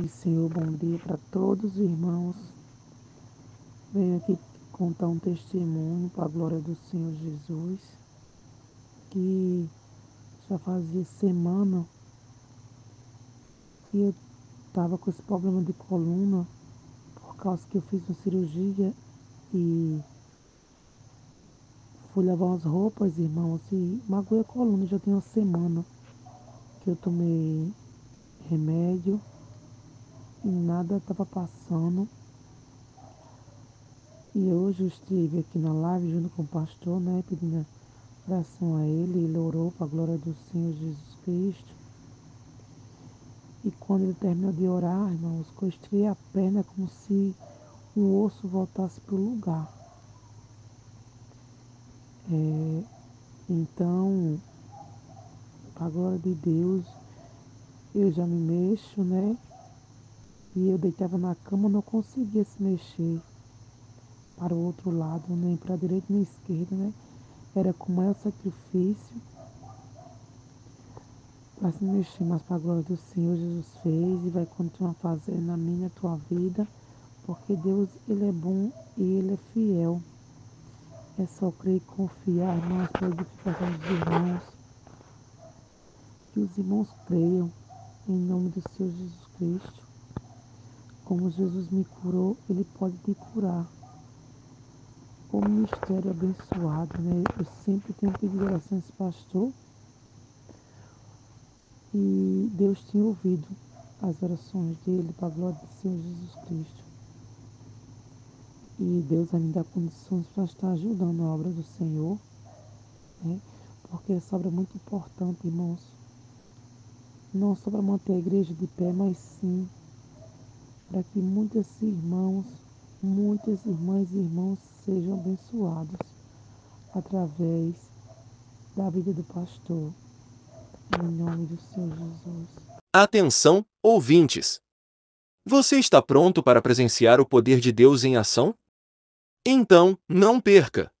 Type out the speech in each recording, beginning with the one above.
Pai Senhor, bom dia para todos os irmãos. Venho aqui contar um testemunho para a glória do Senhor Jesus, que já fazia semana que eu estava com esse problema de coluna, por causa que eu fiz uma cirurgia e fui lavar umas roupas, irmãos, e magoei a coluna, já tem uma semana que eu tomei remédio e nada estava passando. E hoje eu estive aqui na live junto com o pastor, né, pedindo oração a ele, ele orou para a glória do Senhor Jesus Cristo. E quando ele terminou de orar, irmãos, eu a perna como se o osso voltasse para o lugar. É, então, para a glória de Deus, eu já me mexo, né? E eu deitava na cama, não conseguia se mexer para o outro lado, nem para a direita nem esquerda, né? Era com maior sacrifício para se mexer, mas para a glória do Senhor Jesus fez e vai continuar fazendo na minha tua vida, porque Deus, Ele é bom e Ele é fiel. É só crer e confiar, irmãos, para edificação dos irmãos. Que os irmãos creiam em nome do Senhor Jesus Cristo. Como Jesus me curou, Ele pode te curar. O ministério abençoado, né? Eu sempre tenho pedido oração a esse pastor. E Deus tinha ouvido as orações dele para a glória do Senhor Jesus Cristo. E Deus me dar condições para estar ajudando a obra do Senhor, né? Porque essa obra é muito importante, irmãos. Não só para manter a igreja de pé, mas sim para que muitos irmãos, muitas irmãs e irmãos sejam abençoados através da vida do pastor. Em nome do Senhor Jesus. Atenção, ouvintes! Você está pronto para presenciar o poder de Deus em ação? Então, não perca!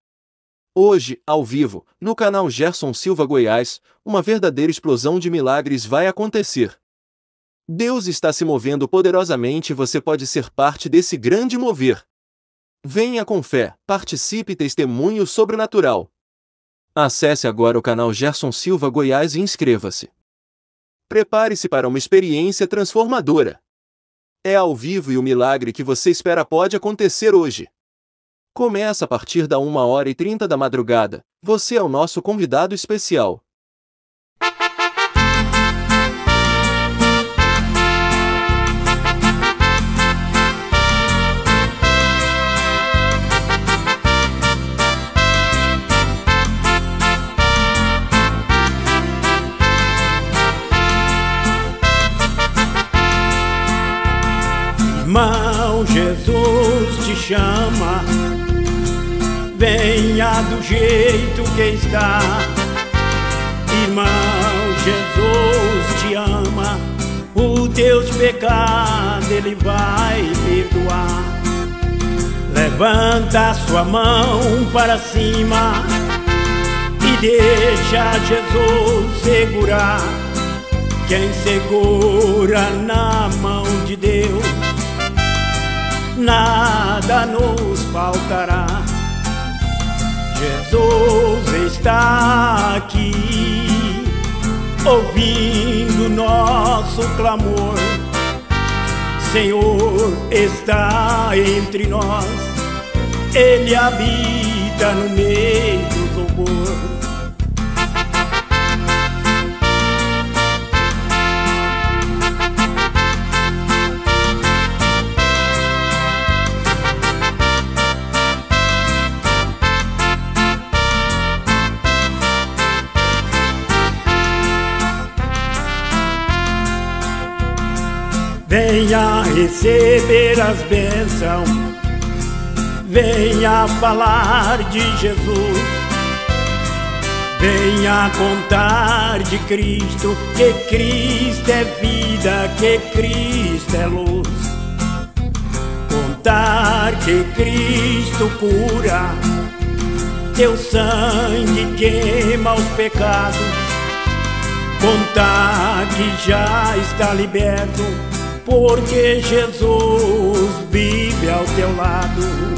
Hoje, ao vivo, no canal Gerson Silva Goiás, uma verdadeira explosão de milagres vai acontecer. Deus está se movendo poderosamente e você pode ser parte desse grande mover. Venha com fé, participe testemunho sobrenatural. Acesse agora o canal Gerson Silva Goiás e inscreva-se. Prepare-se para uma experiência transformadora. É ao vivo e o milagre que você espera pode acontecer hoje. Começa a partir da 1 hora e 30 da madrugada. Você é o nosso convidado especial. Irmão, Jesus te chama, venha do jeito que está. Irmão, Jesus te ama, os teus pecados Ele vai perdoar. Levanta sua mão para cima e deixa Jesus segurar. Quem segura na mão de Deus nada nos faltará. Jesus está aqui, ouvindo nosso clamor. Senhor está entre nós, Ele habita no meio Venha receber as bênçãos, venha falar de Jesus, venha contar de Cristo, que Cristo é vida, que Cristo é luz. Contar que Cristo cura, teu sangue queima os pecados. Contar que já está liberto porque Jesus vive ao teu lado.